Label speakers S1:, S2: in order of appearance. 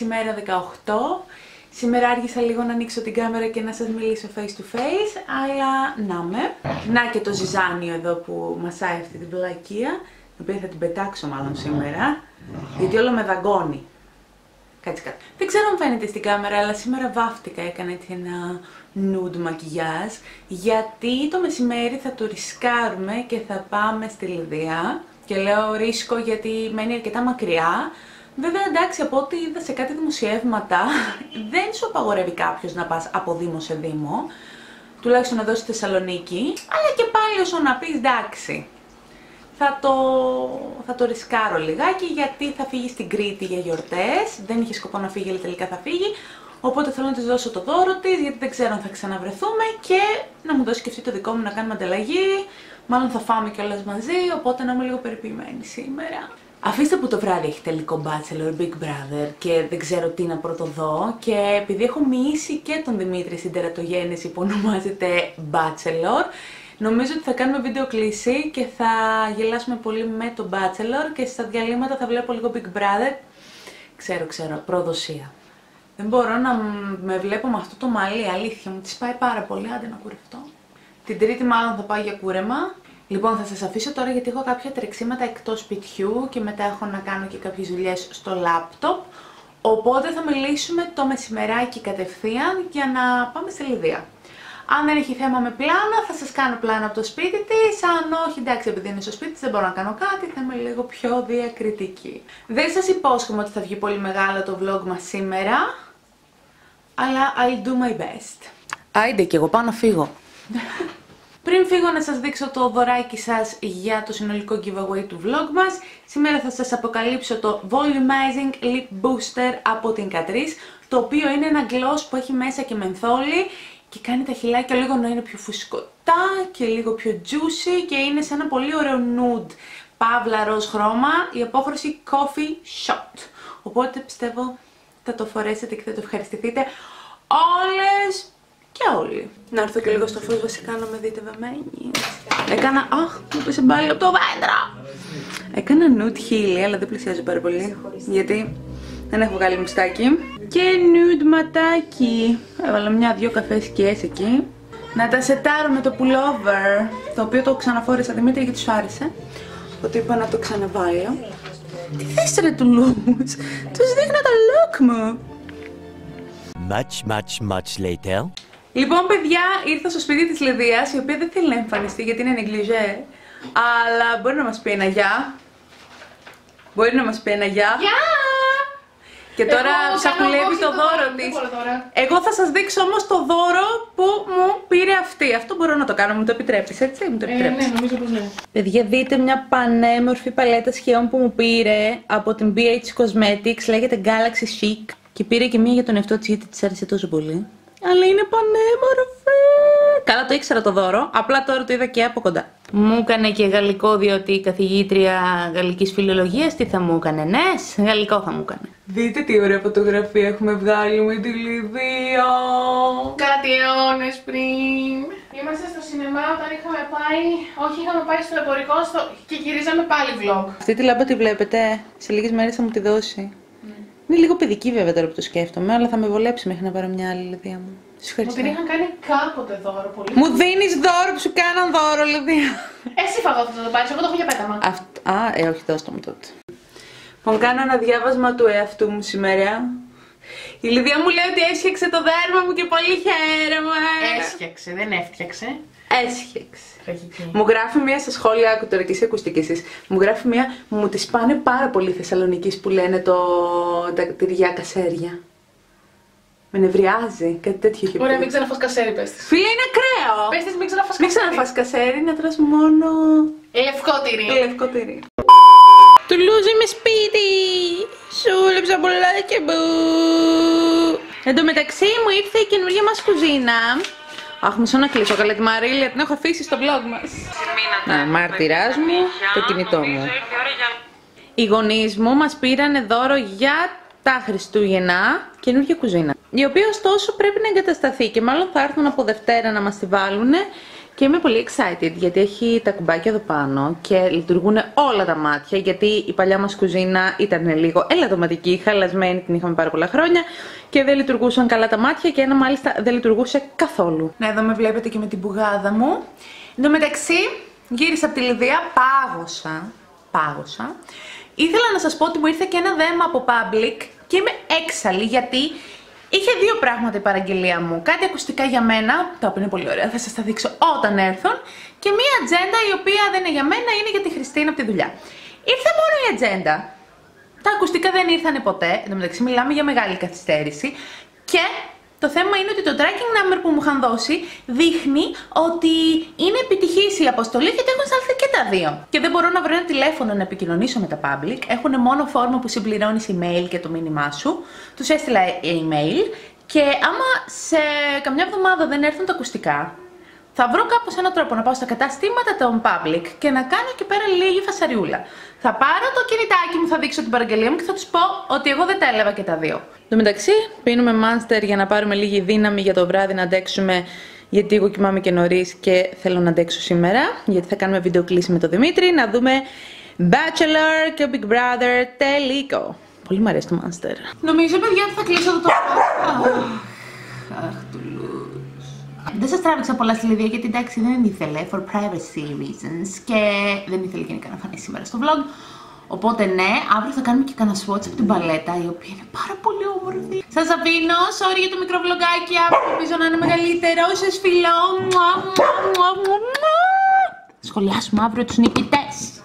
S1: σήμερα 18. Σήμερα άργησα λίγο να ανοίξω την κάμερα και να σας μιλήσω face to face, αλλά να με. Να και το ζυζάνιο εδώ που μασάει αυτή την πλακία, την οποία θα την πετάξω μάλλον σήμερα, γιατί όλο με δαγκώνει. Κάτσε κάτω. Δεν ξέρω αν φαίνεται στην κάμερα, αλλά σήμερα βάφτηκα, έκανα έτσι ένα nude μακιγιάζ, γιατί το μεσημέρι θα το ρισκάρουμε και θα πάμε στη Λιδία. Και λέω ρίσκο γιατί μένει αρκετά μακριά. Βέβαια, εντάξει, από ό,τι είδα σε κάτι δημοσιεύματα, δεν σου απαγορεύει κάποιος να πας από Δήμο σε Δήμο. Τουλάχιστον εδώ στη Θεσσαλονίκη. Αλλά και πάλι όσο να πεις, εντάξει. Θα το, θα το ρισκάρω λιγάκι γιατί θα φύγει στην Κρήτη για γιορτές. Δεν είχε σκοπό να φύγει, αλλά τελικά θα φύγει. Οπότε θέλω να της δώσω το δώρο της, γιατί δεν ξέρω αν θα ξαναβρεθούμε και να μου δώσει και αυτή το δικό μου να κάνουμε ανταλλαγή. Μάλλον θα φάμε κιόλας μαζί, οπότε να είμαι λίγο περιποιημένη σήμερα. Αφήστε που το βράδυ έχει τελικό Bachelor Big Brother και δεν ξέρω τι να πρωτοδώ και επειδή έχω μοιήσει και τον Δημήτρη στην τερατογέννηση που ονομάζεται Bachelor νομίζω ότι θα κάνουμε βίντεο κλίση και θα γελάσουμε πολύ με τον Bachelor και στα διαλύματα θα βλέπω λίγο Big Brother ξέρω ξέρω, προδοσία δεν μπορώ να με βλέπω με αυτό το μαλλί, αλήθεια μου, τη πάει πάρα πολύ, άντε να κουρευτώ. Την τρίτη μάλλον θα πάω για κούρεμα. Λοιπόν, θα σας αφήσω τώρα γιατί έχω κάποια τρεξίματα εκτός σπιτιού και μετά έχω να κάνω και κάποιες δουλειές στο λάπτοπ. Οπότε θα μιλήσουμε το μεσημεράκι κατευθείαν για να πάμε στη Λιδία. Αν δεν έχει θέμα με πλάνα, θα σας κάνω πλάνα από το σπίτι της. Αν όχι, εντάξει, επειδή είναι στο σπίτι της, δεν μπορώ να κάνω κάτι, θα είμαι λίγο πιο διακριτική. Δεν σας υπόσχομαι ότι θα βγει πολύ μεγάλο το vlog μας σήμερα αλλά I'll do my best. Άιντε και εγώ πάω να φύγω. Πριν φύγω να σας δείξω το δωράκι σας για το συνολικό giveaway του vlog μας, σήμερα θα σας αποκαλύψω το Volumizing Lip Booster από την Catrice, το οποίο είναι ένα gloss που έχει μέσα και μενθόλι και κάνει τα χιλάκια λίγο να είναι πιο φουσκωτά και λίγο πιο juicy και είναι σε ένα πολύ ωραίο nude παύλα ροζ χρώμα, η απόχρωση Coffee Shot. Οπότε πιστεύω θα το φορέσετε και θα το ευχαριστηθείτε όλες και όλοι. Να έρθω και λίγο στο φως βασικά να με δείτε βεμμένη. Έκανα, αχ, μου πήσε μπάλι από το δέντρο. Έκανα nude χείλη, αλλά δεν πλησιάζω πάρα πολύ, γιατί δεν έχω βγάλει μουστάκι. Και nude ματάκι. Έβαλα μια-δυο καφές σκιές εκεί. Να τα σετάρω με το pullover, το οποίο το ξαναφόρεσα Δημήτρη γιατί σου άρεσε. Οπότε είπα να το ξαναβάλω. Τι θες ρε του λούς, τους δείχνω το look μου.
S2: Much, much, much later.
S1: Λοιπόν παιδιά, ήρθα στο σπίτι της Λεδίας, η οποία δεν θέλει να εμφανιστεί γιατί είναι νεγκλιζέ. Αλλά μπορεί να μας πει ένα γεια. Μπορεί να μας πει ένα γεια.
S3: Γεια!
S1: Και τώρα ψαχουλεύει το δώρο της. Εγώ θα σας δείξω όμως το δώρο που μου πήρε αυτή. Αυτό μπορώ να το κάνω, μου το επιτρέπεις, έτσι. Μου το
S3: Ε,
S1: επιτρέπεις.
S3: ναι, νομίζω πως ναι.
S1: Παιδιά, δείτε μια πανέμορφη παλέτα σχέων που μου πήρε από την BH Cosmetics. Λέγεται Galaxy Chic. Και πήρε και μία για τον εαυτό της γιατί της άρεσε τόσο πολύ. Αλλά είναι πανέμορφη. Καλά το ήξερα το δώρο, απλά τώρα το είδα και από κοντά. Μου έκανε και γαλλικό διότι η καθηγήτρια γαλλικής φιλολογίας τι θα μου έκανε, ναι, γαλλικό θα μου έκανε. Δείτε τι ωραία φωτογραφία έχουμε βγάλει με τη Λιδία.
S3: Κάτι αιώνες πριν. Είμαστε στο σινεμά όταν είχαμε πάει. Όχι, είχαμε πάει στο εμπορικό στο... και γυρίζαμε πάλι vlog.
S1: Αυτή τη λάμπα τη βλέπετε, σε λίγες μέρες θα μου τη δώσει. Είναι λίγο παιδική βέβαια τώρα που το σκέφτομαι, αλλά θα με βολέψει μέχρι να πάρω μια άλλη Λιδία μου. Σας
S3: Μου
S1: ευχαριστώ.
S3: την είχαν κάνει κάποτε δώρο πολύ.
S1: Μου δίνεις δώρο που σου κάναν δώρο, Λιδία.
S3: Εσύ φαγόταν θα το πάρεις, εγώ το έχω για πέταμα.
S1: Αυτ... Α, ε, όχι, δώσ' το μου τότε. Λοιπόν, κάνω ένα διάβασμα του εαυτού μου σήμερα. Η Λιδία μου λέει ότι έσχεξε το δέρμα μου και πολύ χαίρομαι.
S3: Έσχεξε, δεν έφτιαξε.
S1: Έσχεξε.
S3: Τραγική.
S1: Μου γράφει μία στα σχόλια, άκου τώρα και εσύ ακουστικής εσείς. Μου γράφει μία, μου τις πάνε πάρα πολύ Θεσσαλονικής που λένε το, τα τυριά κασέρια. Με νευριάζει, κάτι τέτοιο έχει
S3: Ωραία,
S1: πει.
S3: μην ξαναφας κασέρι, πες της.
S1: Φίλε, είναι ακραίο!
S3: Πες της μην ξαναφας
S1: Μην
S3: κασέρι.
S1: ξαναφάς κασέρι, να τρως μόνο
S3: Λευκό τυρί.
S1: λευκό τυρί. Του λούζι με σπίτι! Σούλεψα πολλά και μπου! Εν τω μεταξύ μου ήρθε η καινούργια μας κουζίνα. Αχ, μισό να κλείσω καλά τη Μαρίλια, την έχω αφήσει στο vlog μας. Να, μάρτυράς μου, το κινητό μου. Οι γονείς μου μας πήραν δώρο για τα Χριστούγεννα καινούργια κουζίνα. Η οποία ωστόσο πρέπει να εγκατασταθεί και μάλλον θα έρθουν από Δευτέρα να μας τη βάλουν Και είμαι πολύ excited γιατί έχει τα κουμπάκια εδώ πάνω και λειτουργούν όλα τα μάτια. Γιατί η παλιά μας κουζίνα ήταν λίγο ελαττωματική, χαλασμένη, την είχαμε πάρα πολλά χρόνια και δεν λειτουργούσαν καλά τα μάτια και ένα μάλιστα δεν λειτουργούσε καθόλου. Να εδώ με βλέπετε και με την πουγάδα μου. Εν τω μεταξύ, γύρισα από τη Λιδία, πάγωσα. Πάγωσα. Ήθελα να σας πω ότι μου ήρθε και ένα δέμα από Public και είμαι έξαλλη γιατί είχε δύο πράγματα η παραγγελία μου. Κάτι ακουστικά για μένα, τα οποία είναι πολύ ωραία, θα σας τα δείξω όταν έρθουν. Και μία ατζέντα η οποία δεν είναι για μένα, είναι για τη Χριστίνα από τη δουλειά. Ήρθε μόνο η ατζέντα. Τα ακουστικά δεν ήρθαν ποτέ, εν τω μεταξύ μιλάμε για μεγάλη καθυστέρηση. Και το θέμα είναι ότι το tracking number που μου είχαν δώσει δείχνει ότι είναι επιτυχής η αποστολή γιατί έχουν σταλθεί και τα δύο. Και δεν μπορώ να βρω ένα τηλέφωνο να επικοινωνήσω με τα public. Έχουν μόνο φόρμα που συμπληρώνεις email και το μήνυμά σου. Τους έστειλα email και άμα σε καμιά εβδομάδα δεν έρθουν τα ακουστικά, θα βρω κάπως έναν τρόπο να πάω στα καταστήματα των public και να κάνω εκεί πέρα λίγη φασαριούλα. Θα πάρω το κινητάκι μου, θα δείξω την παραγγελία μου και θα τους πω ότι εγώ δεν τα έλαβα και τα δύο. Εν τω μεταξύ, πίνουμε Monster για να πάρουμε λίγη δύναμη για το βράδυ να αντέξουμε γιατί εγώ κοιμάμαι και νωρίς και θέλω να αντέξω σήμερα. Γιατί θα κάνουμε βίντεο κλίση με τον Δημήτρη να δούμε Bachelor και Big Brother τελικό. Πολύ μου αρέσει το Monster. Νομίζω, παιδιά, ότι θα κλείσω εδώ το. Αχ, δεν σας τράβηξα πολλά στη Λιδία γιατί εντάξει δεν ήθελε for privacy reasons και δεν ήθελε γενικά να φανεί σήμερα στο vlog. Οπότε ναι, αύριο θα κάνουμε και κανένα swatch από την παλέτα, η οποία είναι πάρα πολύ όμορφη. Σας αφήνω, sorry για το μικρό βλογάκι, αύριο ελπίζω να είναι μεγαλύτερο. Σας φιλώ. Σχολιάσουμε αύριο τους νικητές.